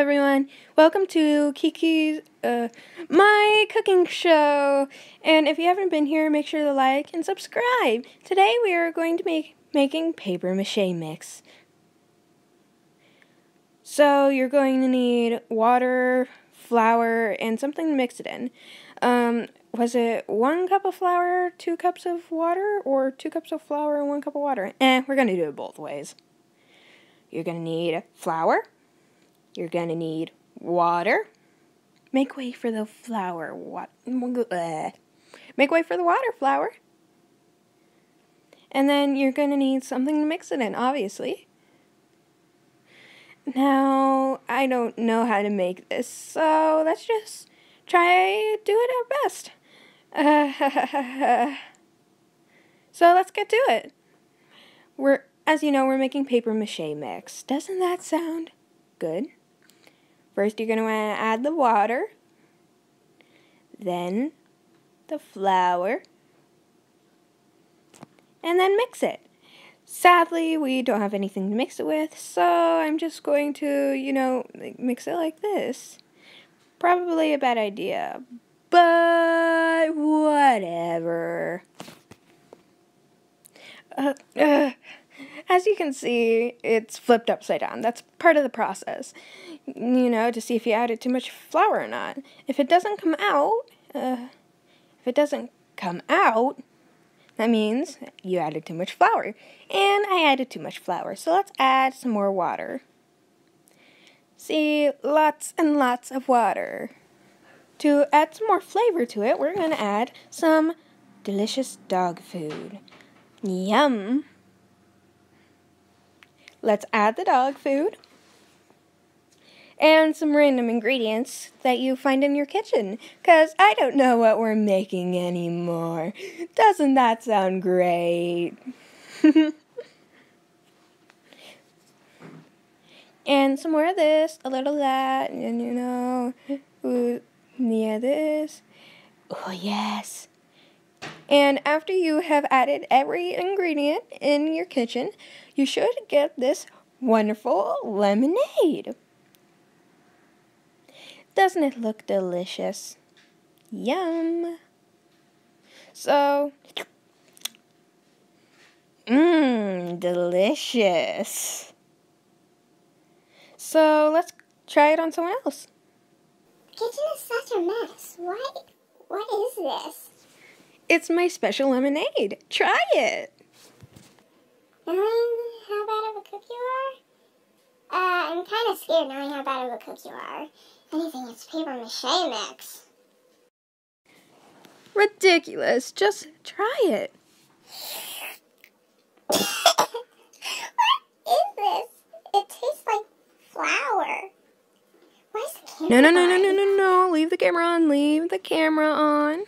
everyone. Welcome to Kiki's uh, my cooking show. And if you haven't been here, make sure to like and subscribe. Today we are going to make making paper mache mix. So you're going to need water, flour, and something to mix it in. Um, was it one cup of flour, two cups of water, or two cups of flour and one cup of water? Eh, we're gonna do it both ways. You're gonna need flour you're to need water. Make way for the flour. What? Make way for the water, flour. And then you're to need something to mix it in, obviously. Now, I don't know how to make this, so let's just try to do it our best. So let's get to it. We're, as you know, we're making paper mache mix. Doesn't that sound good? First, you're going to want to add the water, then the flour, and then mix it. Sadly, we don't have anything to mix it with, so I'm just going to, you know, mix it like this. Probably a bad idea, but whatever. Uh, uh, as you can see, it's flipped upside down. That's part of the process, you know, to see if you added too much flour or not. If it doesn't come out, uh, if it doesn't come out, that means you added too much flour. And I added too much flour, so let's add some more water. See, lots and lots of water. To add some more flavor to it, we're going to add some delicious dog food. Yum! Let's add the dog food and some random ingredients that you find in your kitchen, because I don't know what we're making anymore. Doesn't that sound great? and some more of this, a little of that, and you know, yeah, this. Oh, yes. And after you have added every ingredient in your kitchen, you should get this wonderful lemonade. Doesn't it look delicious? Yum. So, mmm, delicious. So, let's try it on someone else. kitchen is such a mess. What? What is this? It's my special lemonade. Try it. Knowing how bad of a cook you are? Uh, I'm kind of scared knowing how bad of a cook you are. Anything it's paper mache mix. Ridiculous. Just try it. what is this? It tastes like flour. Where's the camera? No, no, no, no, no, no, no. Leave the camera on. Leave the camera on.